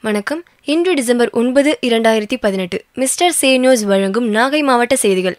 வணக்கம். இன்று டிசம்பர் ஒன்பது இரண்டாயிரத்தி பதினெட்டு. மிஸ்டர் சே நியூஸ் வழங்கும் நாகை மாவட்ட செய்திகள்.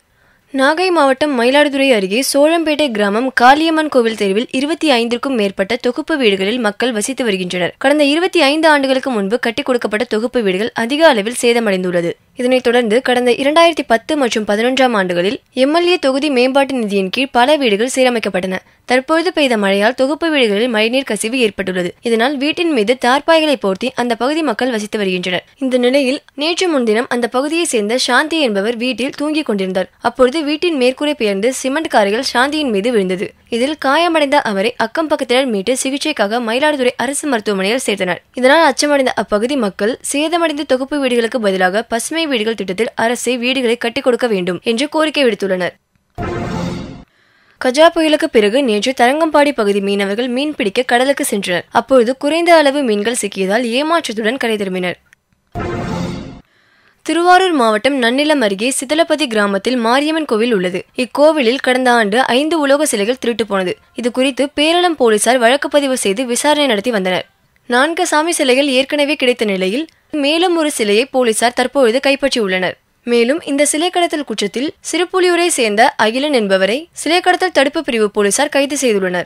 நாகை மாவட்டம் மயிலாடுதுறை அருகே சோழம்பேட்டை கிராமம் காளியம்மன் கோவில் தெருவில் இருபத்தி ஐந்திற்கும் மேற்பட்ட தொகுப்பு வீடுகளில் மக்கள் வசித்து வருகின்றனர். கடந்த இருபத்தி ஐந்து ஆண்டுகளுக்கு முன்பு கட்டிக் கொடுக்கப்பட்ட தொகுப்பு வீடுகள் அதிக அளவில் சேதமடைந்துள்ளது. இதனைத் தொடர்ந்து கடந்த இரண்டாயிரத்தி பத்து மற்றும் பதினொன்றாம் ஆண்டுகளில் எம்எல்ஏ தொகுதி மேம்பாட்டு நிதியின் கீழ் பல வீடுகள் சீரமைக்கப்பட்டன. தற்பொழுது பெய்த மழையால் தொகுப்பு வீடுகளில் மழைநீர் கசிவு ஏற்பட்டுள்ளது. இதனால் வீட்டின் மீது தார்பாய்களை போர்த்தி அந்த பகுதி மக்கள் வசித்து வருகின்றனர். இந்த நிலையில் நேற்று முன்தினம் அந்த பகுதியை சேர்ந்த சாந்தி என்பவர் வீட்டில் தூங்கிக் கொண்டிருந்தார். அப்பொழுது வீட்டின் மேற்கூரை பெயர்ந்து சிமெண்ட் காரைகள் சாந்தியின் மீது விழுந்தது. இதில் காயமடைந்த அவரை அக்கம் பக்கத்தினர் மீட்டு சிகிச்சைக்காக மயிலாடுதுறை அரசு மருத்துவமனையில் சேர்த்தனர். இதனால் அச்சமடைந்த அப்பகுதி மக்கள் சேதமடைந்த தொகுப்பு வீடுகளுக்கு பதிலாக பசுமை வீடுகள் திட்டத்தில் அரசே வீடுகளை கட்டிக் கொடுக்க வேண்டும் என்று கோரிக்கை விடுத்துள்ளனர். கஜா புயலுக்கு பிறகு நேற்று தரங்கம்பாடி பகுதி மீனவர்கள் மீன் பிடிக்க கடலுக்கு சென்றனர். அப்பொழுது குறைந்த அளவு மீன்கள் சிக்கியதால் ஏமாற்றத்துடன் கரை திரும்பினர். திருவாரூர் மாவட்டம் நன்னிலம் அருகே சிதலப்பதி கிராமத்தில் மாரியம்மன் கோவில் உள்ளது. இக்கோவிலில் கடந்த ஆண்டு ஐந்து உலோக சிலைகள் திருட்டு போனது. இது குறித்து பேரளம் போலீசார் வழக்கு பதிவு செய்து விசாரணை நடத்தி வந்தனர். நான்கு சாமி சிலைகள் ஏற்கனவே கிடைத்த நிலையில் மேலும் ஒரு சிலையை போலீசார் தற்பொழுது கைப்பற்றியுள்ளனர். மேலும் இந்த சிலை கடத்தல் குற்றத்தில் சிறுப்புலியூரை சேர்ந்த அகிலன் என்பவரை சிலை கடத்தல் தடுப்பு பிரிவு போலீசார் கைது செய்துள்ளனர்.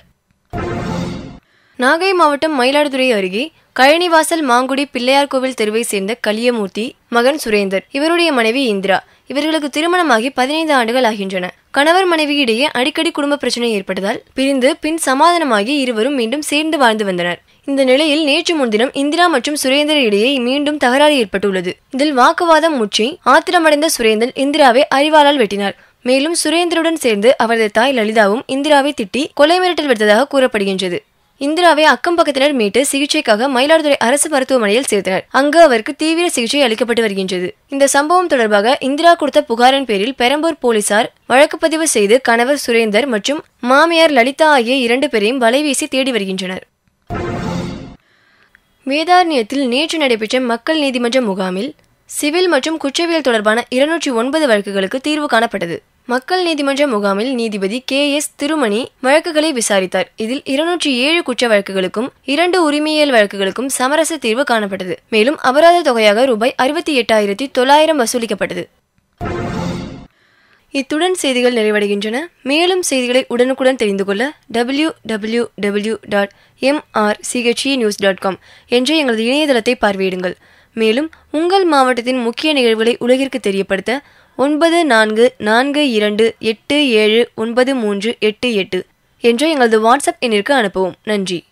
நாகை மாவட்டம் மயிலாடுதுறை அருகே கழனிவாசல் மாங்குடி பிள்ளையார் கோவில் தெருவை சேர்ந்த கலியமூர்த்தி மகன் சுரேந்தர். இவருடைய மனைவி இந்திரா. இவர்களுக்கு திருமணமாகி பதினைந்து ஆண்டுகள் ஆகின்றன. கணவர் மனைவி இடையே அடிக்கடி குடும்ப பிரச்சனை ஏற்பட்டதால் பிரிந்து பின் சமாதானமாகி இருவரும் மீண்டும் சேர்ந்து வாழ்ந்து வந்தனர். இந்த நிலையில் நேற்று முன்தினம் இந்திரா மற்றும் சுரேந்தர் இடையே மீண்டும் தகராறு ஏற்பட்டுள்ளது. இதில் வாக்குவாதம் முற்றி ஆத்திரமடைந்த சுரேந்தர் இந்திராவை அறிவாளால் வெட்டினார். மேலும் சுரேந்தருடன் சேர்ந்து அவரது தாய் லலிதாவும் இந்திராவை திட்டி கொலை மிரட்டல் விடுத்ததாக கூறப்படுகின்றது. இந்திராவை அக்கம் பக்கத்தினர் மீட்டு சிகிச்சைக்காக மயிலாடுதுறை அரசு மருத்துவமனையில் சேர்த்தனர். அங்கு அவருக்கு தீவிர சிகிச்சை அளிக்கப்பட்டு வருகின்றது. இந்த சம்பவம் தொடர்பாக இந்திரா கொடுத்த புகாரின் பேரில் பெரம்பூர் போலீசார் வழக்கு பதிவு செய்து கணவர் சுரேந்தர் மற்றும் மாமியார் லலிதா ஆகிய இரண்டு பேரையும் வலைவீசி தேடி வருகின்றனர். வேதாரண்யத்தில் நேற்று நடைபெற்ற மக்கள் நீதிமன்ற முகாமில் சிவில் மற்றும் குற்றவியல் தொடர்பான இருநூற்றி ஒன்பது வழக்குகளுக்கு தீர்வு காணப்பட்டது. மக்கள் நீதிமன்ற முகாமில் நீதிபதி கே எஸ் திருமணி வழக்குகளை விசாரித்தார். இதில் இருநூற்றி ஏழு குற்ற வழக்குகளுக்கும் இரண்டு உரிமையியல் வழக்குகளுக்கும் சமரச தீர்வு காணப்பட்டது. மேலும் அபராத தொகையாக ரூபாய் அறுபத்தி எட்டாயிரத்தி தொள்ளாயிரம் வசூலிக்கப்பட்டது. இத்துடன் செய்திகள் நிறைவடைகின்றன. மேலும் செய்திகளை உடனுக்குடன் தெரிந்து கொள்ள W W W dot MR CHE news dot com என்ற எங்களது இணையதளத்தை பார்வையிடுங்கள். மேலும் உங்கள் மாவட்டத்தின் முக்கிய நிகழ்வுகளை உலகிற்கு தெரியப்படுத்த ஒன்பது நான்கு நான்கு இரண்டு எட்டு ஏழு ஒன்பது மூன்று எட்டு எட்டு என்ற எங்களது வாட்ஸ்அப் எண்ணிற்கு அனுப்பவும். நன்றி.